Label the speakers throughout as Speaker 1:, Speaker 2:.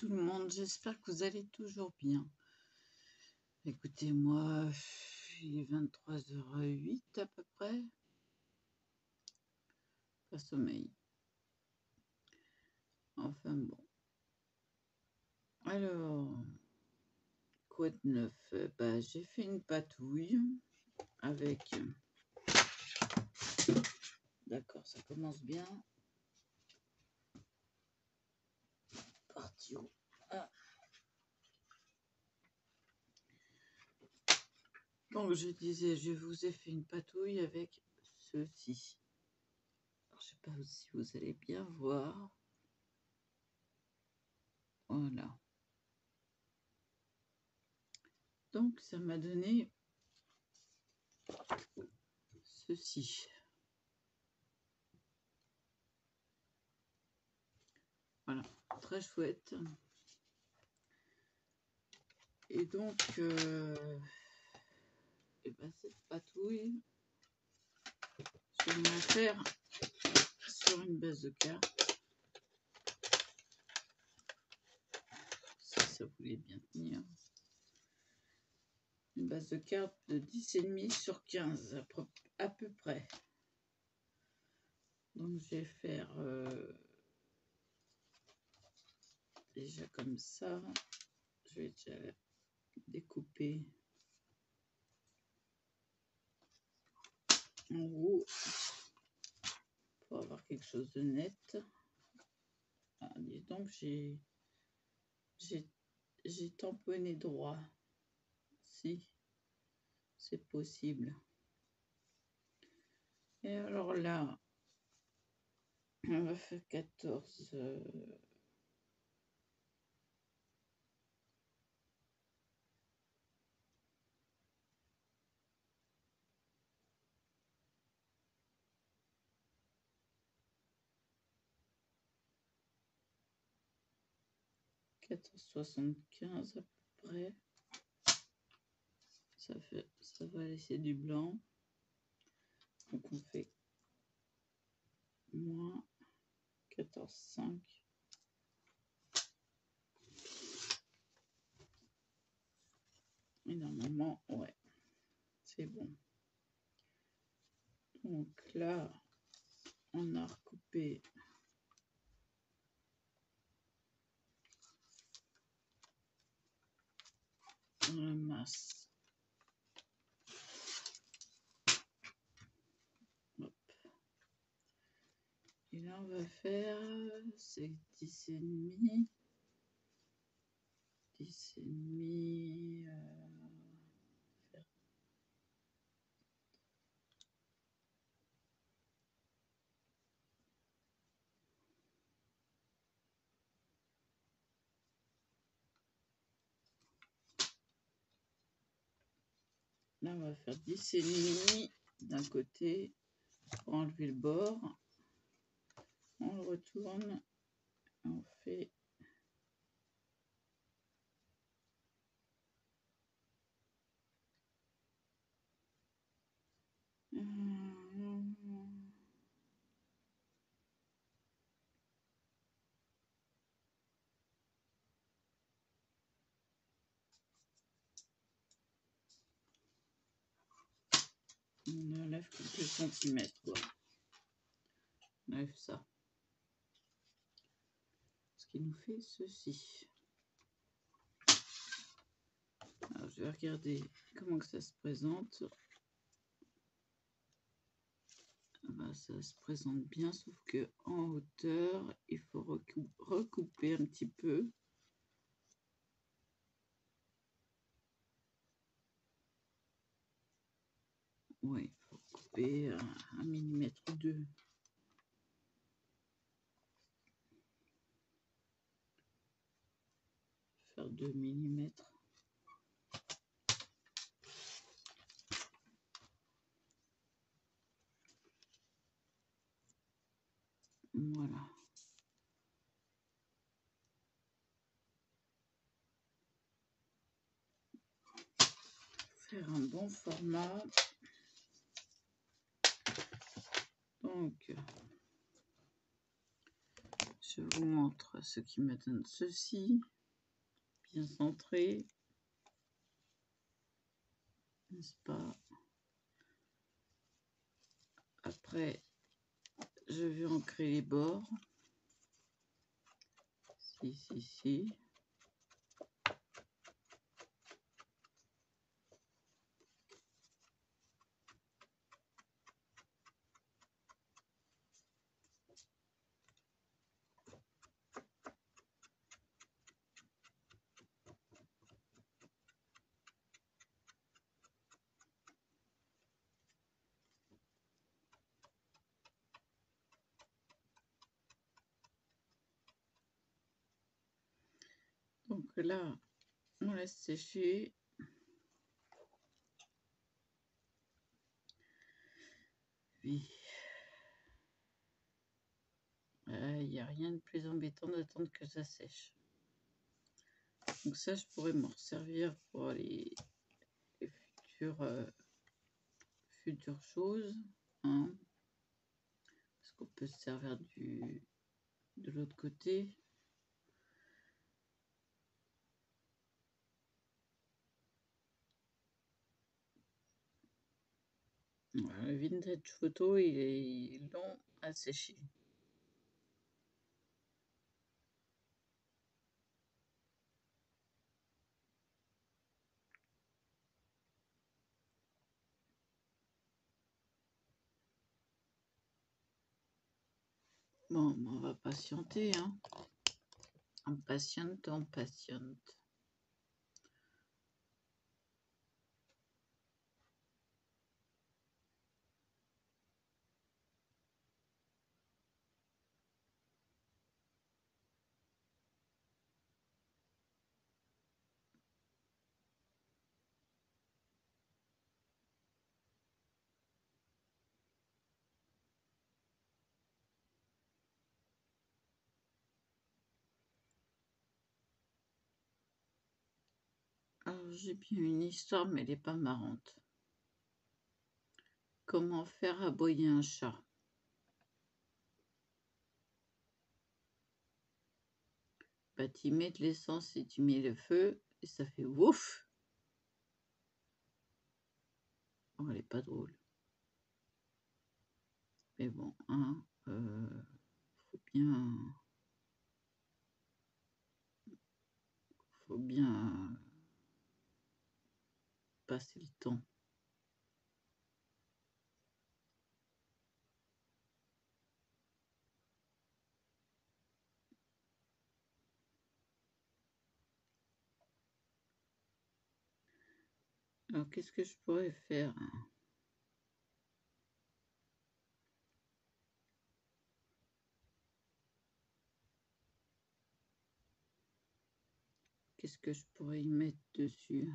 Speaker 1: tout le monde, j'espère que vous allez toujours bien. Écoutez, moi, il est 23h08 à peu près. Pas sommeil. Enfin bon. Alors, quoi de neuf? Bah, J'ai fait une patouille avec... D'accord, ça commence bien. Ah. Donc je disais, je vous ai fait une patouille avec ceci. Je sais pas si vous allez bien voir. Voilà. Donc ça m'a donné ceci. Voilà très chouette. Et donc, euh, et ben cette patouille, je vais la faire sur une base de carte. Si ça voulait bien tenir. Une base de carte de 10,5 sur 15 à peu, près. Donc je vais faire euh, déjà comme ça. Je vais déjà découper en haut pour avoir quelque chose de net. Ah, dis donc, j'ai j'ai tamponné droit. Si, c'est possible. Et alors là, on va faire 14. 14,75 à peu près. Ça, fait, ça va laisser du blanc. Donc on fait moins 14,5. Et normalement, ouais, c'est bon. Donc là, on a recoupé Et là, on va faire, c'est 10 et demi. 10 et demi. Euh, On va faire 10 et demi d'un côté pour enlever le bord. On le retourne. On fait on enlève quelques centimètres quoi. On ça. Ce qui nous fait ceci. Alors je vais regarder comment que ça se présente. Ah bah, ça se présente bien, sauf que en hauteur, il faut recouper un petit peu. Oui, couper un millimètre ou deux. Faire deux millimètres. Voilà. Faire un bon format. Donc, Je vous montre ce qui me donne ceci. Bien centré. N'est-ce pas? Après, je vais ancrer les bords. Si, si, si. Donc là, on laisse sécher. Il n'y a rien de plus embêtant d'attendre que ça sèche. Donc ça, je pourrais m'en servir pour les, futures, euh, futures choses. Hein. Parce qu'on peut se servir du, de l'autre côté. Le vintage photo, il est long à sécher. Bon, on va patienter. Hein. On patiente, on patiente. J'ai bien une histoire, mais elle n'est pas marrante. Comment faire aboyer un chat? Bah, tu mets de l'essence et tu mets le feu, et ça fait ouf oh, elle est pas drôle. Mais bon, hein, euh, faut bien... Faut bien passer le temps. Alors, qu'est-ce que je pourrais faire? Qu'est-ce que je pourrais y mettre dessus?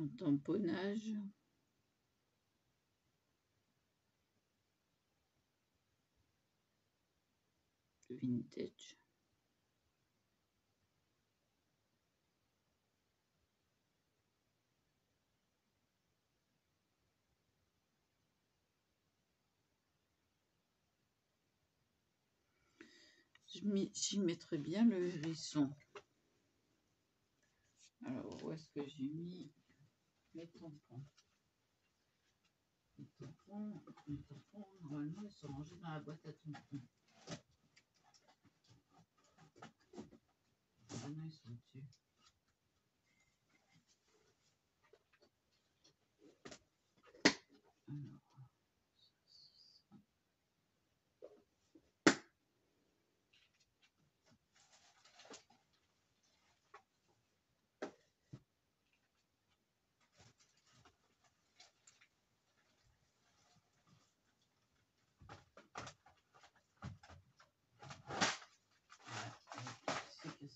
Speaker 1: En tamponnage. Vintage. J'y mettrai bien le hérisson. Alors, où est-ce que j'ai mis les tampons. Les tampons, les tampons, normalement, ils sont rangés dans la boîte à tampons. Maintenant, ils sont dessus. Alors.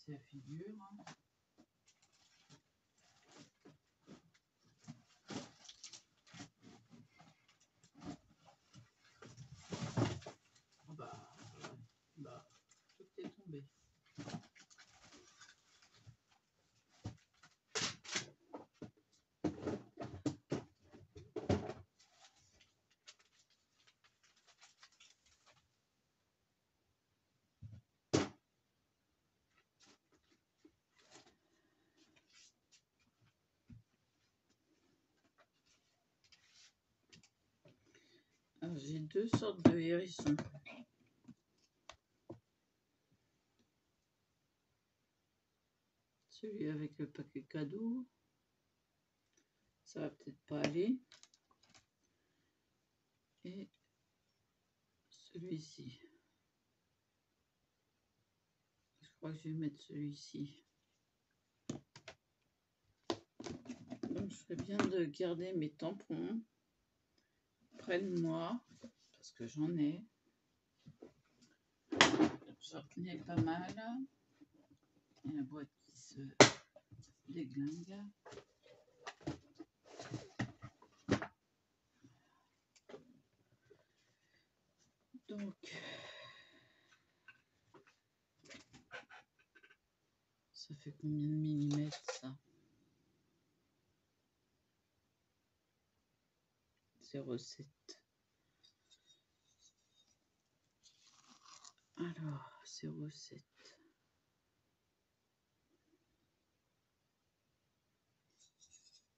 Speaker 1: la figure. Oh bah, bah, tout est tombé. J'ai deux sortes de hérissons. Celui avec le paquet cadeau. Ça va peut-être pas aller. Et celui-ci. Je crois que je vais mettre celui-ci. Donc je ferais bien de garder mes tampons près de moi parce que j'en ai. J'en ai pas mal. A la boîte qui se déglingue. Donc, ça fait combien de millimètres ça? 0,7. Alors, 0,7.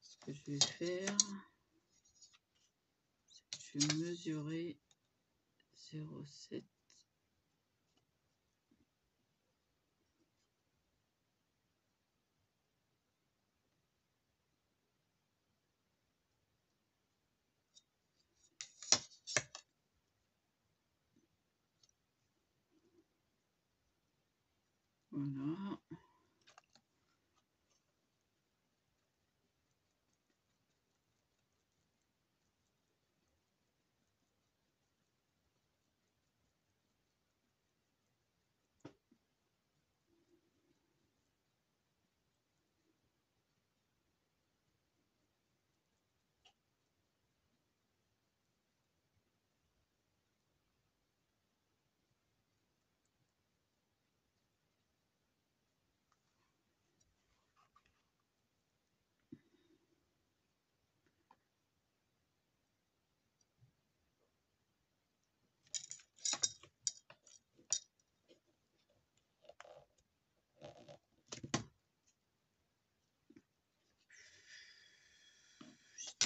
Speaker 1: Ce que je vais faire, c'est que je vais mesurer 0,7. Voilà.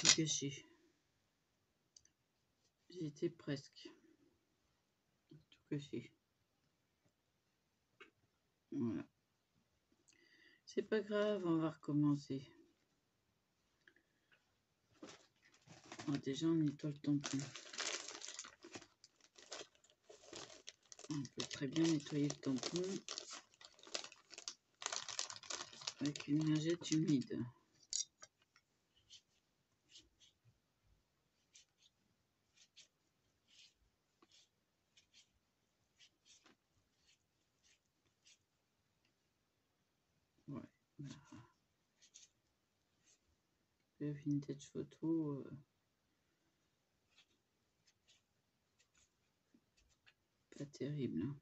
Speaker 1: Tout gâché. J'y étais presque. Tout gâché. Voilà. C'est pas grave, on va recommencer. Ah, déjà, on nettoie le tampon. On peut très bien nettoyer le tampon avec une lingette humide. Ouais. voilà. Le vintage photo. euh, Pas terrible. hein.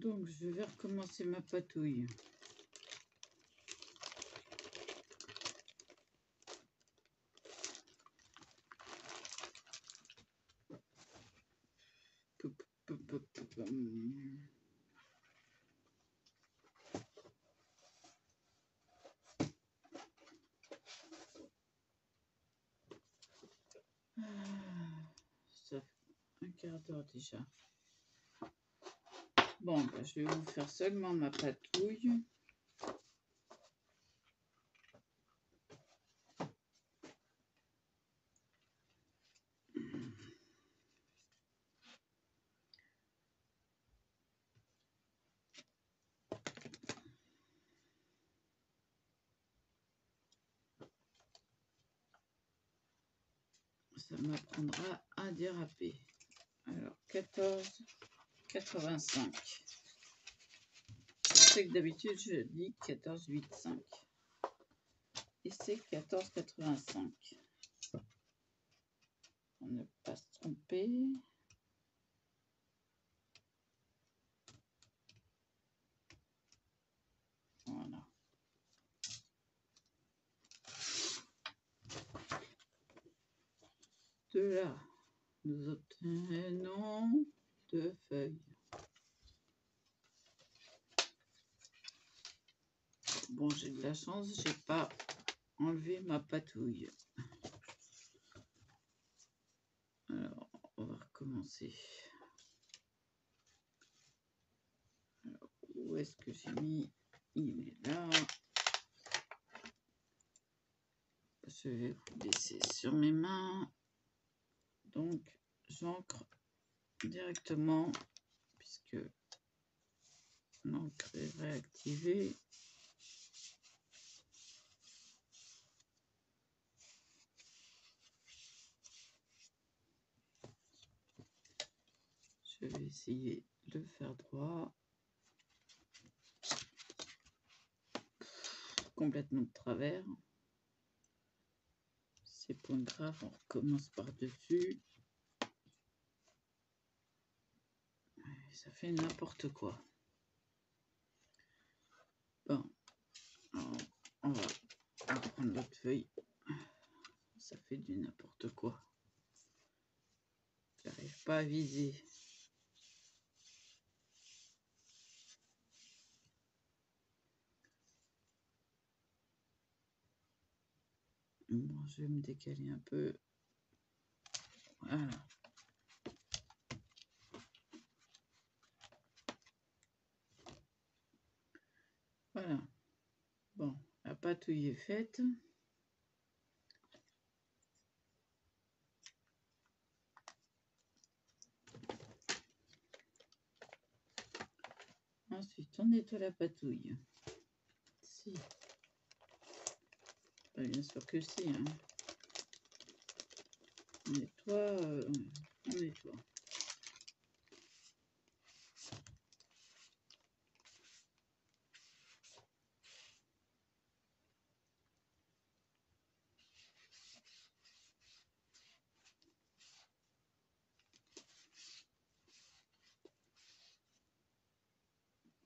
Speaker 1: Donc, je vais recommencer ma patouille. Ah, Ça fait un quart d'heure déjà. Bon, bah, je vais vous faire seulement ma patouille. Ça m'apprendra à déraper. Alors, 14. 85. Sais que d'habitude, je dis 14, 8, 5. Et c'est 14,85. Pour ne pas se tromper. Voilà. De là, nous obtenons deux feuilles. Bon, j'ai de la chance, j'ai pas enlevé ma patouille. Alors, on va recommencer. Alors, où est-ce que j'ai mis? Il est là. Je vais vous laisser sur mes mains. Donc, j'encre directement, puisque l'encre est réactivée. Je vais essayer de faire droit. Complètement de travers. C'est point grave, on recommence par-dessus. Ça fait n'importe quoi. Bon, on va prendre l'autre feuille. Ça fait du n'importe quoi. J'arrive pas à viser. Je vais me décaler un peu. Voilà. Voilà. Bon, la patouille est faite. Ensuite, on nettoie la patouille. Si bien sûr que si. Hein. On nettoie, euh, on nettoie.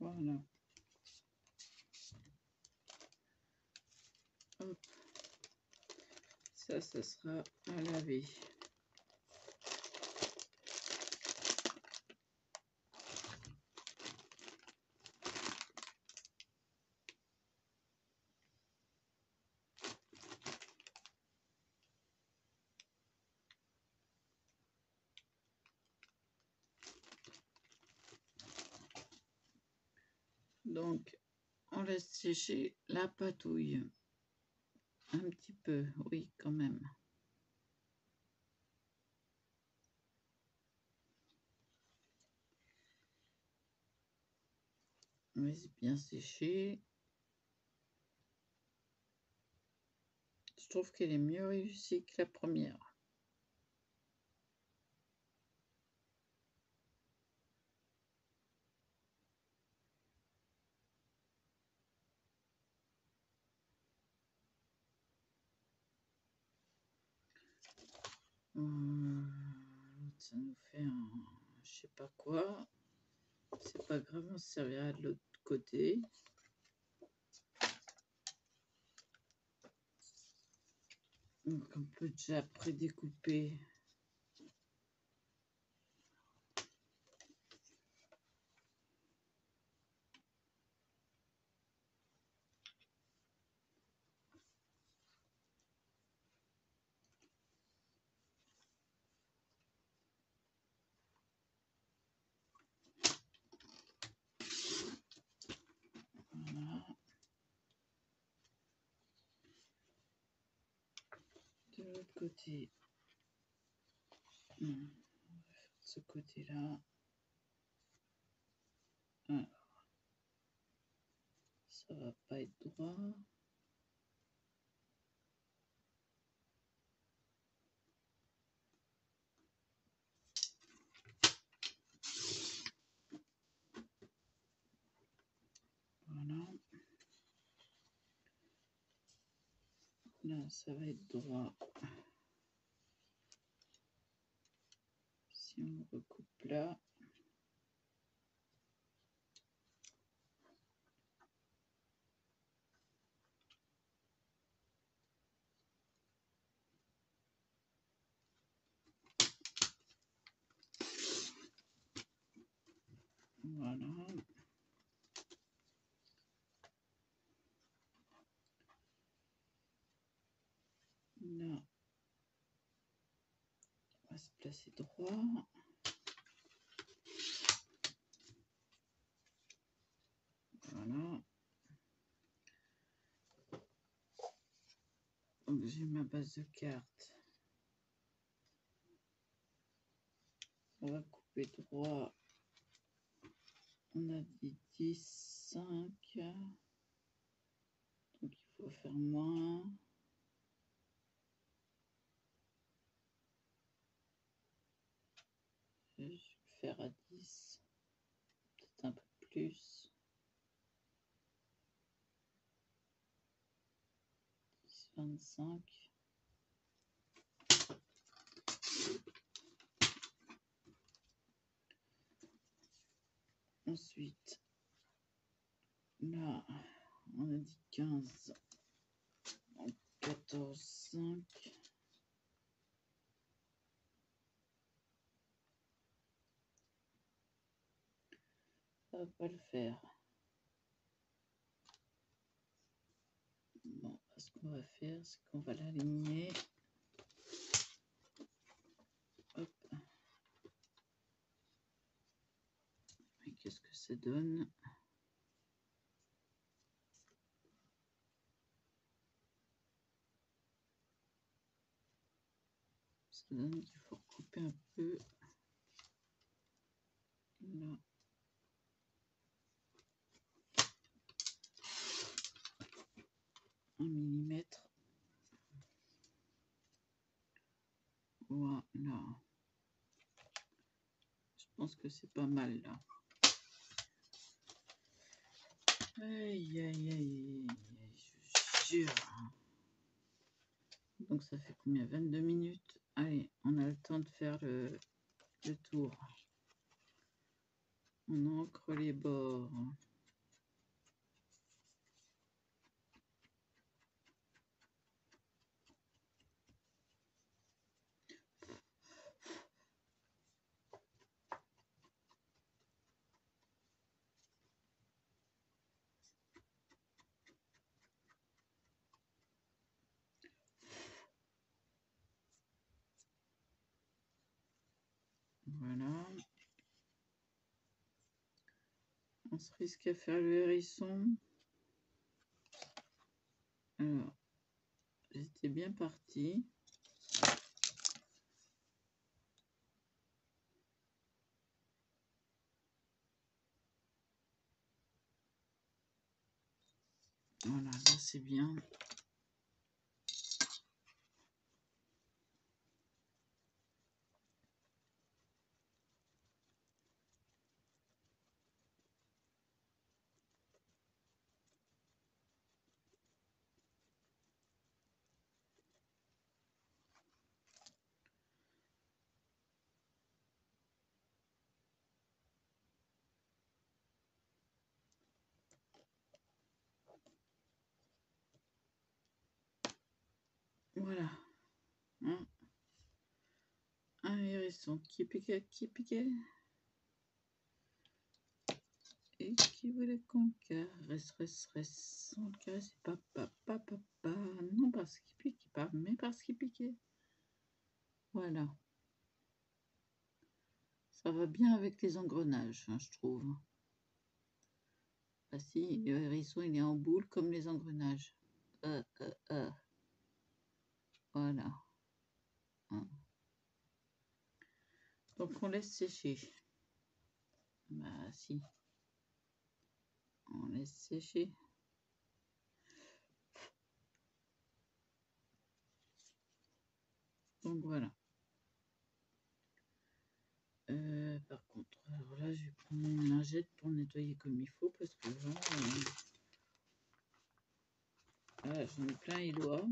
Speaker 1: Voilà. Ça, ce sera à laver. Donc, on laisse sécher la patouille. Un petit peu, oui, quand même. C'est bien séché. Je trouve qu'elle est mieux réussie que la première. Ça nous fait un je sais pas quoi. C'est pas grave, on se servira de l'autre côté. Donc on peut déjà prédécouper côté. Hmm, ce côté-là. ça va pas être droit. Voilà. Là, ça va être droit. Si on recoupe là. Voilà. Là, on va se placer droit. Voilà. Donc j'ai ma base de cartes. On va couper droit. On a dit 10, 5. Donc il faut faire moins. Je vais faire à 10. Peut-être un peu plus. 10, 25. Ensuite, là, on a dit 15. Donc 14, 5. Ça va pas le faire. Bon, ce qu'on va faire, c'est qu'on va l'aligner. Qu'est-ce que ça donne? Ça donne qu'il faut couper un peu. Là. Un millimètre. Voilà. Je pense que c'est pas mal là. Aïe, aïe, aïe, aïe. Donc ça fait combien? 22 minutes. Allez, on a le temps de faire le, le tour. On encre les bords. Voilà. On se risque à faire le hérisson? Alors, j'étais bien parti. Voilà, là c'est bien. Voilà. Hein. Un hérisson qui piquait, qui piquait. Et qui voulait qu'on caresse, reste, reste, le caresser, papa, papa, papa, non parce qu'il piquait pas, mais parce qu'il piquait. Voilà. Ça va bien avec les engrenages, hein, je trouve. Ah si, le hérisson, il est en boule comme les engrenages. Euh, euh, euh. Voilà. Hein. Donc on laisse sécher. Bah si. On laisse sécher. Donc voilà. Euh, par contre, alors là, je vais prendre une lingette pour nettoyer comme il faut parce que là, euh, voilà, j'en ai plein les doigts.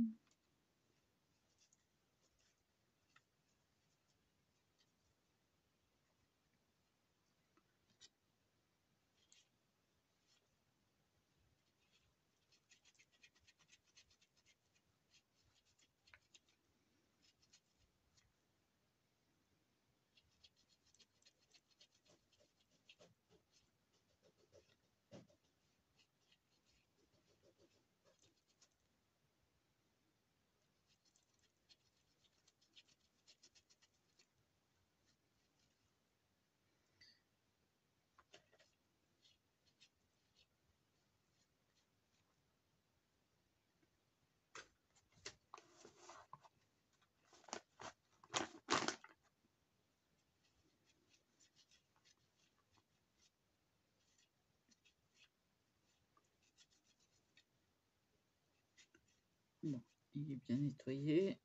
Speaker 1: Bon, il est bien nettoyé.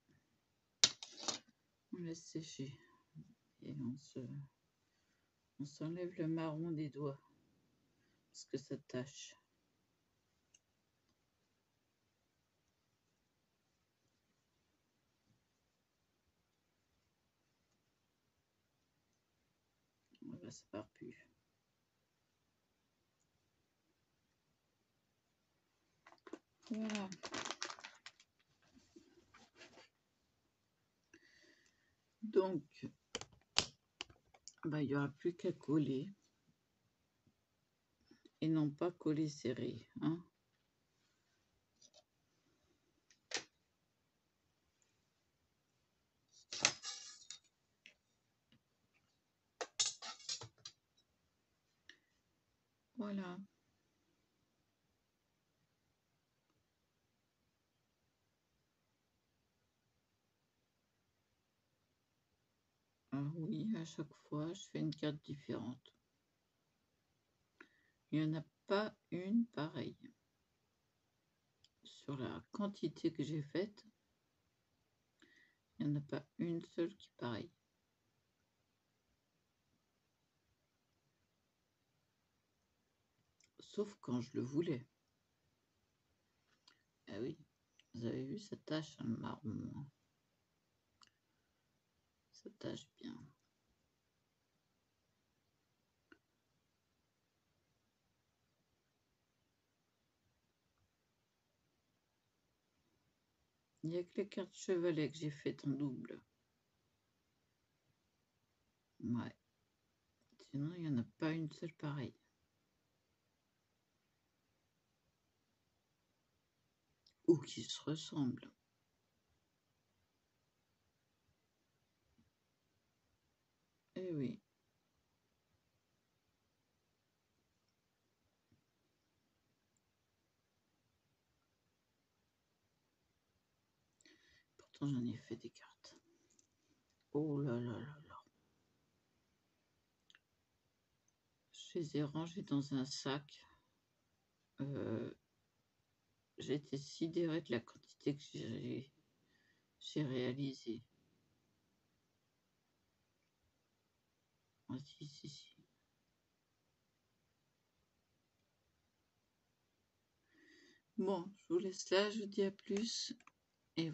Speaker 1: On laisse sécher. Et on se on s'enlève le marron des doigts parce que ça tâche. Voilà, ça part plus. Voilà. Donc, bah, il n'y aura plus qu'à coller et non pas coller serré. Hein. Voilà. Oui, à chaque fois, je fais une carte différente. Il n'y en a pas une pareille. Sur la quantité que j'ai faite, il n'y en a pas une seule qui est pareille. Sauf quand je le voulais. Ah oui, vous avez vu cette tache, le marron. Bien. Il n'y a que les cartes chevalet que j'ai faites en double. Ouais. Sinon, il n'y en a pas une seule pareille. Ou qui se ressemblent. Eh oui. Pourtant, j'en ai fait des cartes. Oh là là là là. Je les ai rangées dans un sac. Euh, J'étais sidérée de la quantité que j'ai réalisée. Ah, si, si, si. Bon, je vous laisse là, je vous dis à plus. Et